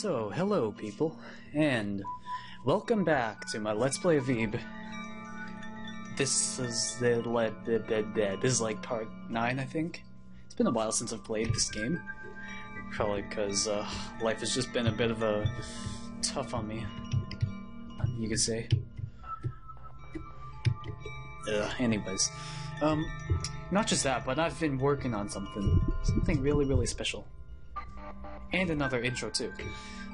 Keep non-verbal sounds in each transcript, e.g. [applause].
So, hello people, and welcome back to my Let's Play Veeb. This is the, le- the, this is like part 9, I think. It's been a while since I've played this game. Probably because uh, life has just been a bit of a tough on me, you could say. Anyways. Um, not just that, but I've been working on something. Something really, really special and another intro too.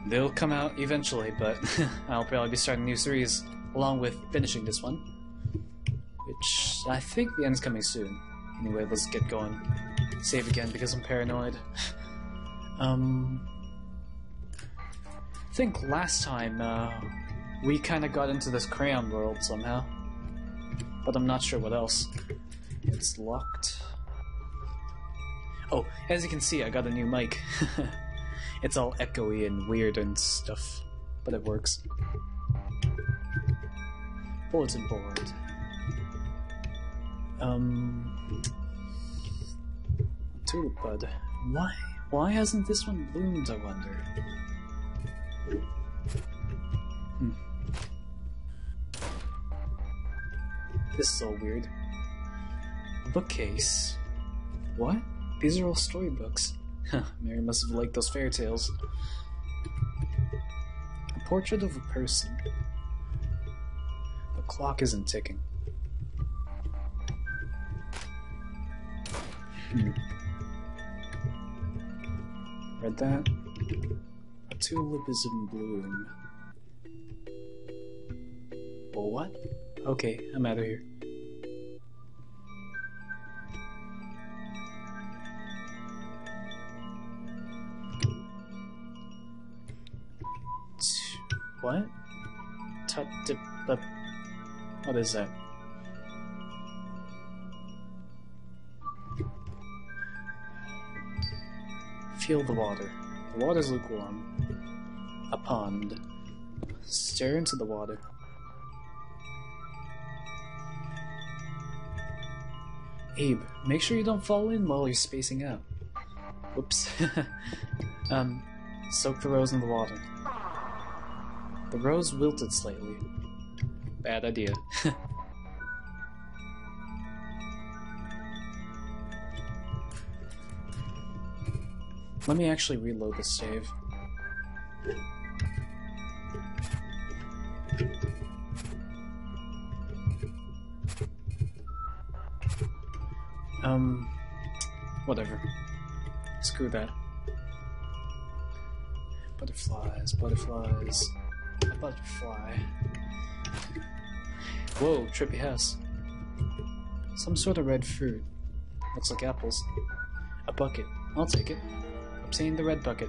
They'll come out eventually, but [laughs] I'll probably be starting a new series along with finishing this one, which I think the end's coming soon. Anyway, let's get going. Save again because I'm paranoid. [laughs] um, I think last time uh, we kind of got into this crayon world somehow, but I'm not sure what else. It's locked. Oh, as you can see, I got a new mic. [laughs] It's all echoey and weird and stuff, but it works. Bulletin board. Um, tulip bud. Why? Why hasn't this one bloomed? I wonder. Hmm. This is all weird. Bookcase. What? These are all storybooks. Mary must have liked those fairy tales. A portrait of a person. The clock isn't ticking. Hmm. Read that? A tulip is in bloom. Well, what? Okay, I'm out of here. What? Tut dip What is that? Feel the water. The water's lukewarm. A pond. Stare into the water. Ib, make sure you don't fall in while you're spacing out. Whoops. [laughs] um, soak the rose in the water. The rose wilted slightly. Bad idea. [laughs] Let me actually reload the save. Um, whatever. Screw that. Butterflies, butterflies. Butterfly. Whoa, trippy house. Some sort of red fruit. Looks like apples. A bucket. I'll take it. Obtain the red bucket.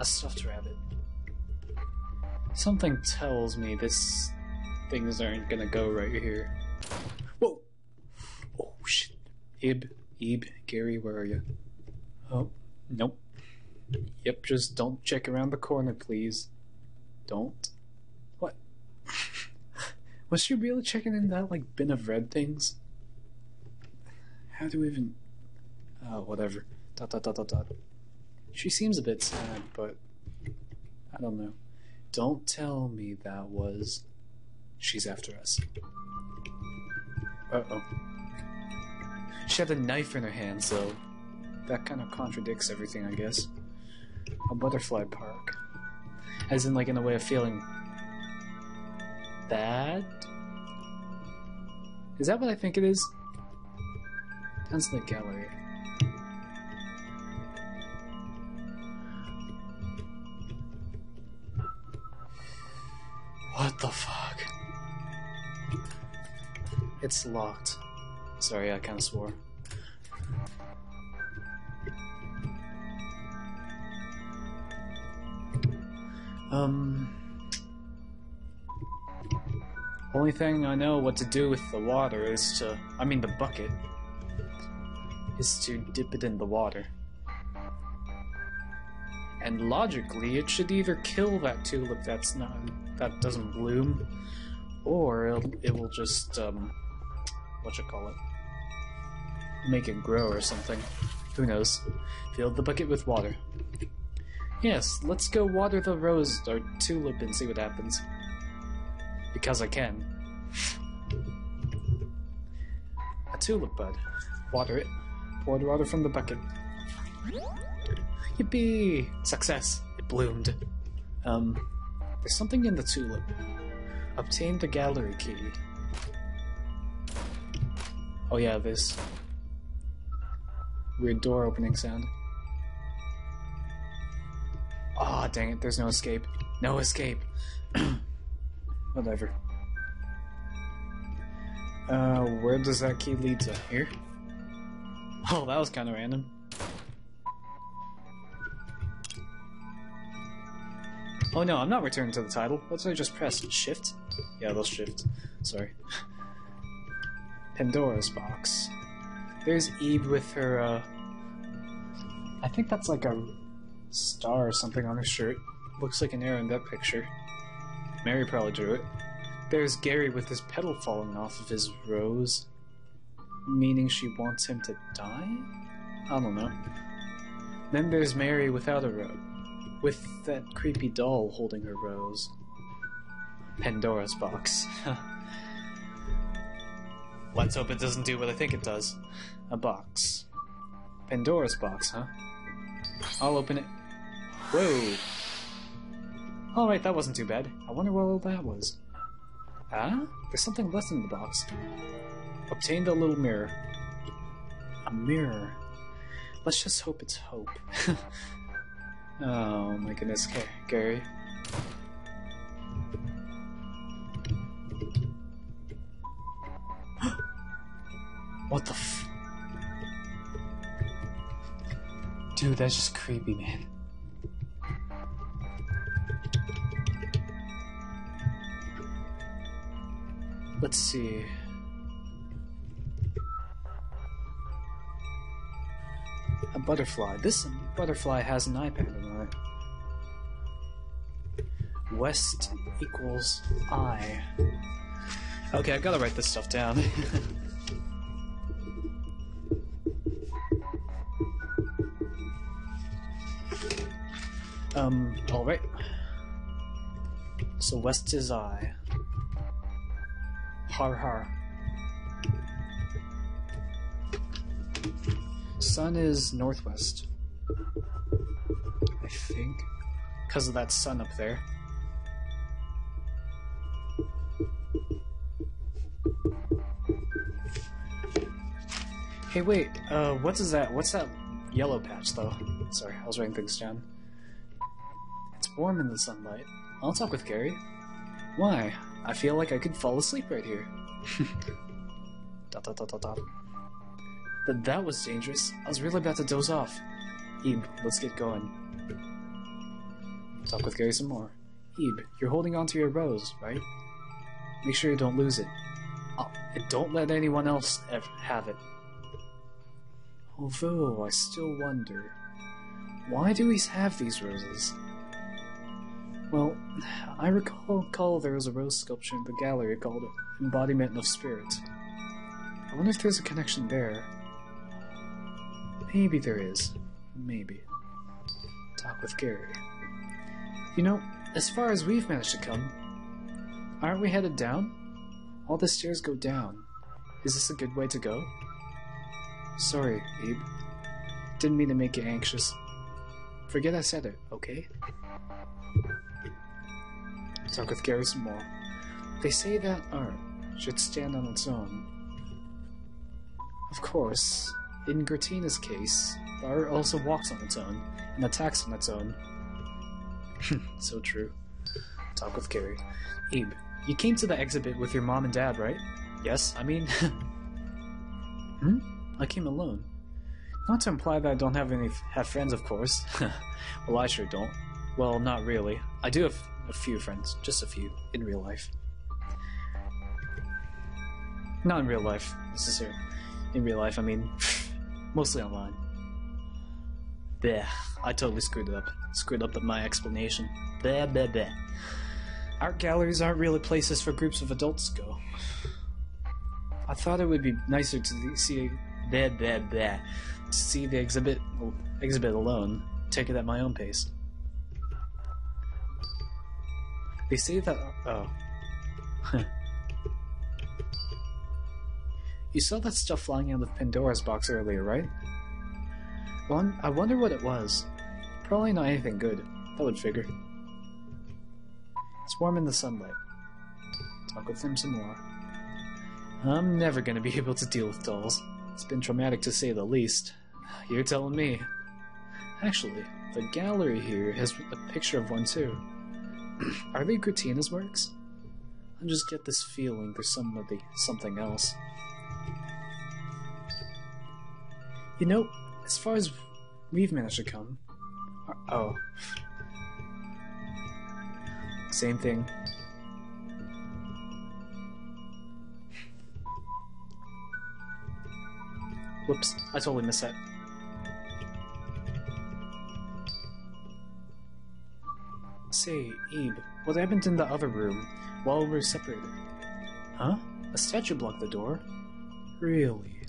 A stuffed rabbit. Something tells me this things aren't gonna go right here. Whoa! Oh shit. Ib, Ib, Garry, where are you? Oh, nope. Yep, just don't check around the corner, please. Don't. What? [laughs] Was she really checking in that, like, bin of red things? How do we even. Oh, whatever. Dot dot dot dot dot. She seems a bit sad, but. I don't know. Don't tell me that was. She's after us. Uh oh. She had a knife in her hand, so. That kind of contradicts everything, I guess a butterfly park. As in, like, in a way of feeling bad? Is that what I think it is? That's the gallery. What the fuck? It's locked. Sorry, I kind of swore. Um. Only thing I know what to do with the water is to. I mean, the bucket. Is to dip it in the water. And logically, it should either kill that tulip that's not. that doesn't bloom, or it will just. um. what you call it? Make it grow or something. Who knows? Fill the bucket with water. Yes, let's go water the rose or tulip and see what happens. Because I can. A tulip bud. Water it. Pour the water from the bucket. Yippee! Success! It bloomed. Um, there's something in the tulip. Obtain the gallery key. Oh yeah, this weird door opening sound. Dang it, there's no escape. No escape. [clears throat] Whatever. Uh, where does that key lead to? Here? Oh, that was kind of random. Oh no, I'm not returning to the title. What did I just press? Shift? Yeah, those shift. Sorry. [laughs] Pandora's box. There's Eve with her, uh... I think that's like a star or something on her shirt. Looks like an arrow in that picture. Mary probably drew it. There's Garry with his petal falling off of his rose. Meaning she wants him to die? I don't know. Then there's Mary without a rose. With that creepy doll holding her rose. Pandora's box. [laughs] Let's hope it doesn't do what I think it does. A box. Pandora's box, huh? I'll open it. Whoa! Alright, that wasn't too bad. I wonder what all that was. Ah? There's something less in the box. Obtained a little mirror. A mirror. Let's just hope it's hope. [laughs] oh my goodness, Garry. [gasps] what the f- Dude, that's just creepy, man. Let's see. A butterfly. This butterfly has an iPad on it. West equals I. Okay, I gotta write this stuff down. [laughs] um, alright. So west is I. Har har. Sun is northwest. I think. Because of that sun up there. Hey, wait, uh, what is that? What's that yellow patch, though? Sorry, I was writing things down. It's warm in the sunlight. I'll talk with Garry. Why? I feel like I could fall asleep right here. [laughs] dot dot dot dot dot. But that was dangerous. I was really about to doze off. Ib, let's get going. Talk with Garry some more. Ib, you're holding on to your rose, right? Make sure you don't lose it. Oh, and don't let anyone else ever have it. Although, I still wonder, why do we have these roses? Well, I recall there was a rose sculpture in the gallery called Embodiment of Spirit. I wonder if there's a connection there. Maybe there is. Maybe. Talk with Garry. You know, as far as we've managed to come, aren't we headed down? All the stairs go down. Is this a good way to go? Sorry, Ib. Didn't mean to make you anxious. Forget I said it, okay? Talk with Garry some more. They say that art should stand on its own. Of course, in Guertena's case, the art also walks on its own and attacks on its own. [laughs] so true. Talk with Garry. Ib, you came to the exhibit with your mom and dad, right? Yes, I mean... [laughs] hmm? I came alone. Not to imply that I don't have any have friends, of course. [laughs] well, I sure don't. Well, not really. I do have a few friends, just a few, in real life. Not in real life, necessarily. In real life, I mean, [laughs] mostly online. Bleh, I totally screwed it up. Screwed up my explanation. Bleh, bleh, bleh. Art galleries aren't really places for groups of adults to go. I thought it would be nicer to see bleh, bleh, bleh, to see the exhibit exhibit alone. Take it at my own pace. They say that. Oh. [laughs] you saw that stuff flying out of Pandora's box earlier, right? Well, I wonder what it was. Probably not anything good. That would figure. It's warm in the sunlight. Talk with him some more. I'm never gonna be [laughs] able to deal with dolls. It's been traumatic to say the least. You're telling me. Actually, the gallery here has a picture of one too. [clears throat] Are they Guertena's works? I just get this feeling there's somebody, something else. You know, as far as we've managed to come, uh, oh, same thing. Whoops, I totally missed that. Say, Ib, what happened in the other room while we were separated? Huh? A statue blocked the door? Really?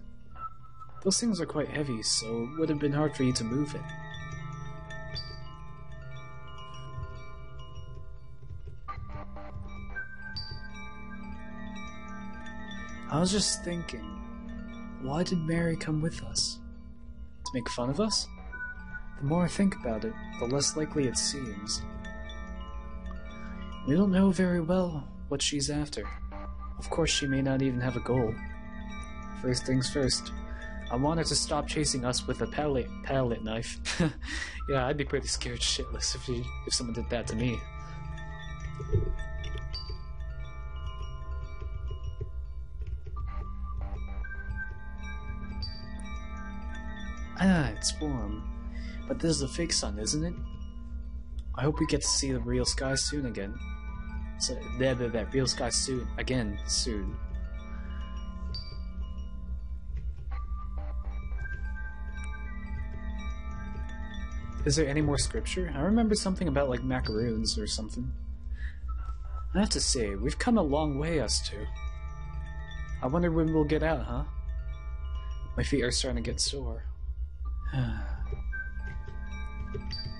Those things are quite heavy, so it would have been hard for you to move it. I was just thinking, why did Mary come with us? To make fun of us? The more I think about it, the less likely it seems. We don't know very well what she's after. Of course, she may not even have a goal. First things first, I want her to stop chasing us with a palette palette knife. [laughs] yeah, I'd be pretty scared shitless if if someone did that to me. Ah, it's warm. But this is a fake sun, isn't it? I hope we get to see the real sky soon again. So, there, there, there, real sky soon. Again, soon. Is there any more scripture? I remember something about, like, macaroons or something. I have to say, we've come a long way, us two. I wonder when we'll get out, huh? My feet are starting to get sore. [sighs] [sighs]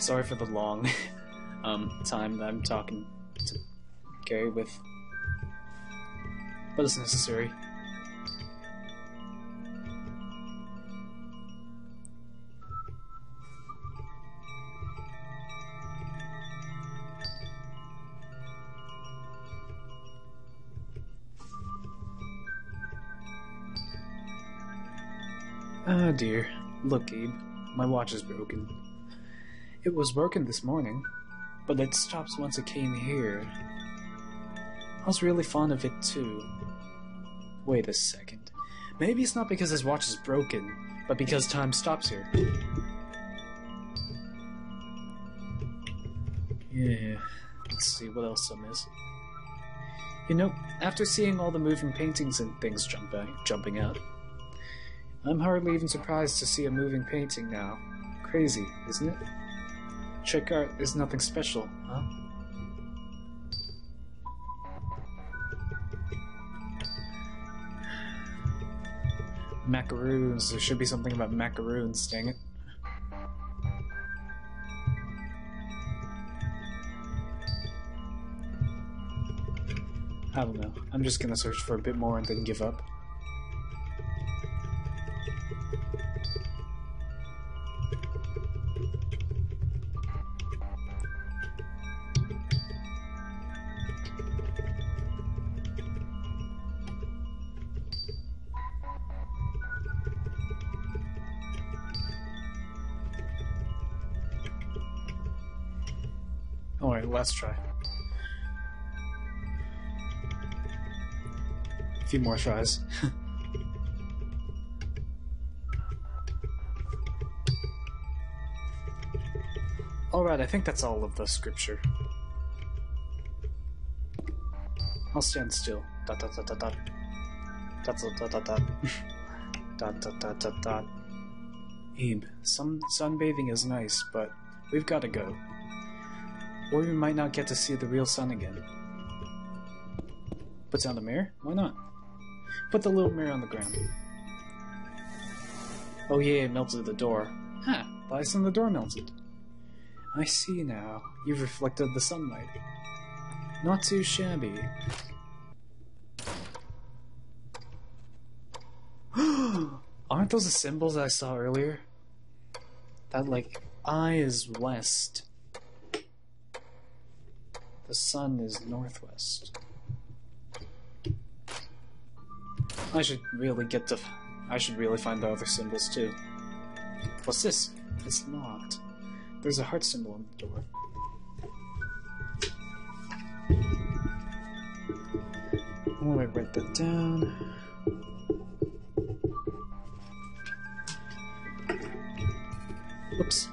Sorry for the long [laughs] um, time that I'm talking to Garry with, but it's necessary. Oh dear. Look, Ib, my watch is broken. It was working this morning, but it stops once it came here. I was really fond of it too. Wait a second. Maybe it's not because his watch is broken, but because time stops here. Yeah, let's see what else I miss. You know, after seeing all the moving paintings and things jumping, jumping out, I'm hardly even surprised to see a moving painting now. Crazy, isn't it? Trick art is nothing special, huh? Macaroons. There should be something about macaroons, dang it. I don't know. I'm just gonna search for a bit more and then give up. Let's try. A few more tries. [laughs] Alright, I think that's all of the scripture. I'll stand still. Dot dot dot dot dot. Dot dot dot dot dot. [laughs] dot dot dot dot dot. Ib, some sunbathing is nice, but we've gotta go. Or we might not get to see the real sun again. Put down the mirror? Why not? Put the little mirror on the ground. Oh yeah, it melted the door. Huh, Bison, the door melted. I see now. You've reflected the sunlight. Not too shabby. [gasps] Aren't those the symbols I saw earlier? That, like, I is west. The sun is northwest. I should really get to. I should really find the other symbols too. What's this? It's locked. There's a heart symbol on the door. I'm gonna write that down. Oops.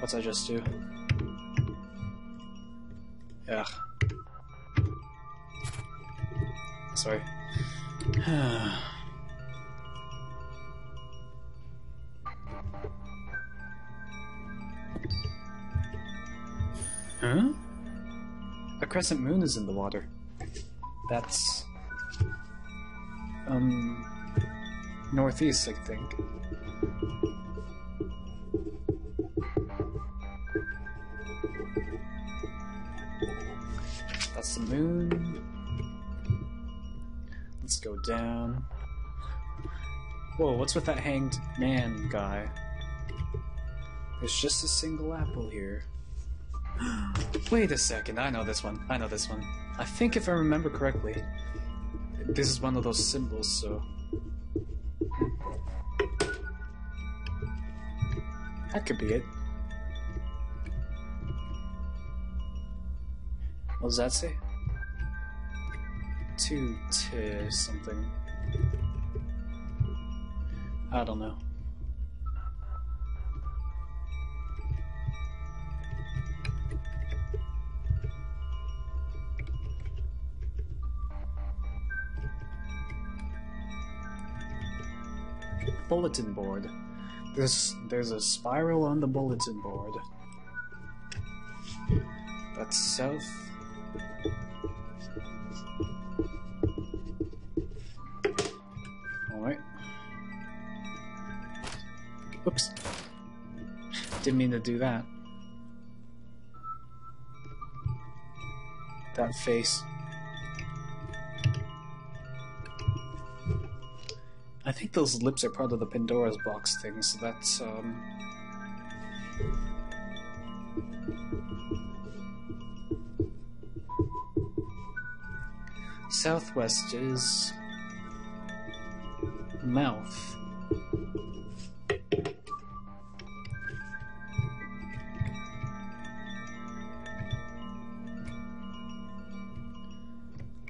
What's I just do? Ugh. Sorry. [sighs] huh? A crescent moon is in the water. That's. Um. Northeast, I think. Moon. Let's go down. Whoa, what's with that hanged man guy? There's just a single apple here. [gasps] Wait a second, I know this one. I know this one. I think if I remember correctly, this is one of those symbols, so. That could be it. What does that say? Two to something. I don't know. Bulletin board. There's there's a spiral on the bulletin board. That's south. Didn't mean to do that. That face. I think those lips are part of the Pandora's box thing, so that's, um... Southwest is... Mouth.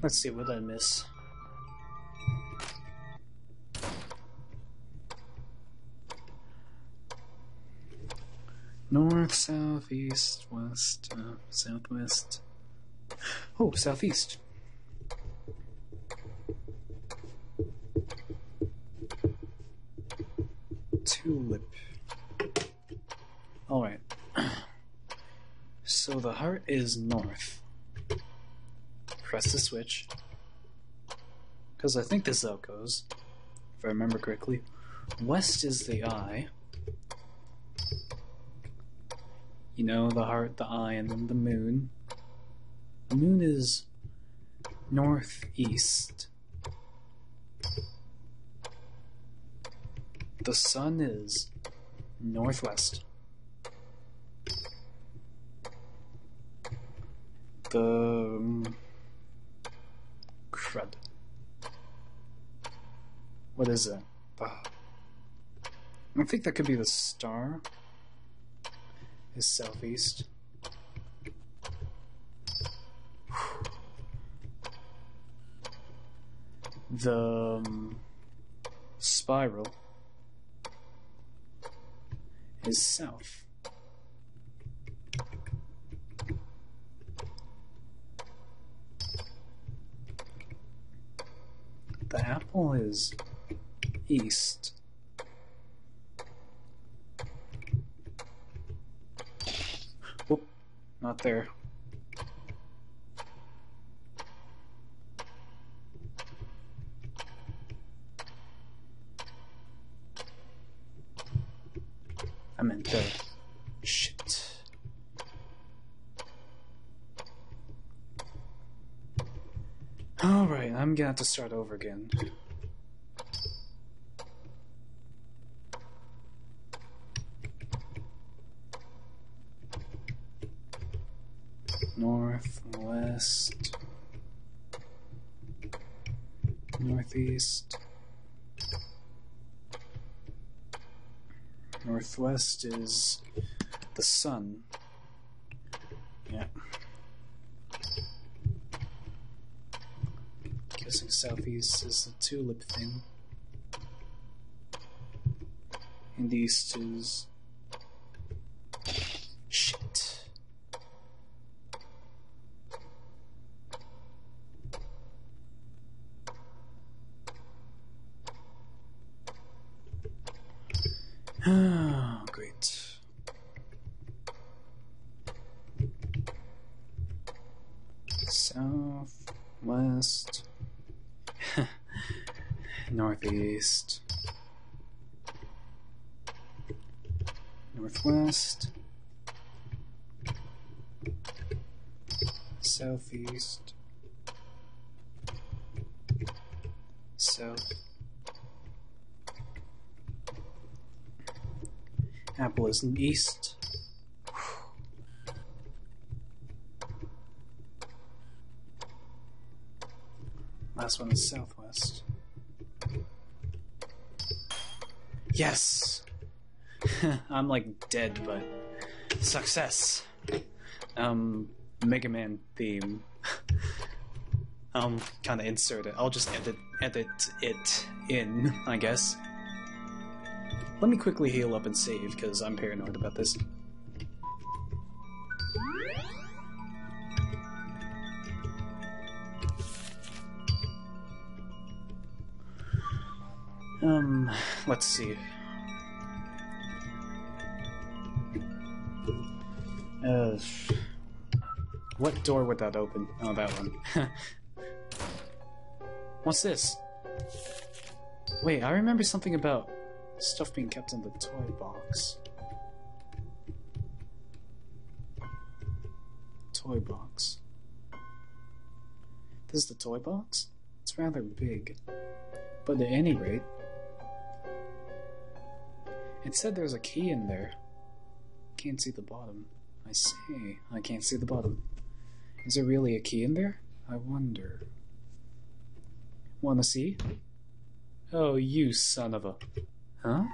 Let's see what I miss. North, south, east, west, uh, southwest. Oh, southeast. Tulip. Alright. [clears throat] So the heart is north. Press the switch. Because I think this is how it goes. If I remember correctly. West is the eye. You know, the heart, the eye, and then the moon. The moon is northeast. The sun is northwest. The um, crud. What is it? I think that could be the star is southeast. The um, spiral is south. the apple is east. Whoop, not there. I meant there. I'm gonna have to start over again. North, west, northeast, northwest is the sun. Yeah. Guessing southeast is the tulip thing. And east is. Shit. Oh, great. South, west, northeast, northwest, southeast, south. Apple is east. Last one is southwest. Yes! [laughs] I'm like dead, but success. Um, Mega Man theme. [laughs] um, kind of insert it. I'll just edit edit it in, I guess. Let me quickly heal up and save, because I'm paranoid about this. Um, let's see. Uh, what door would that open? Oh, that one. [laughs] What's this? Wait, I remember something about stuff being kept in the toy box. Toy box. This is the toy box? It's rather big. But at any rate, it said there's a key in there. Can't see the bottom. I see. I can't see the bottom. Is there really a key in there? I wonder. Wanna see? Oh, you son of a. Huh?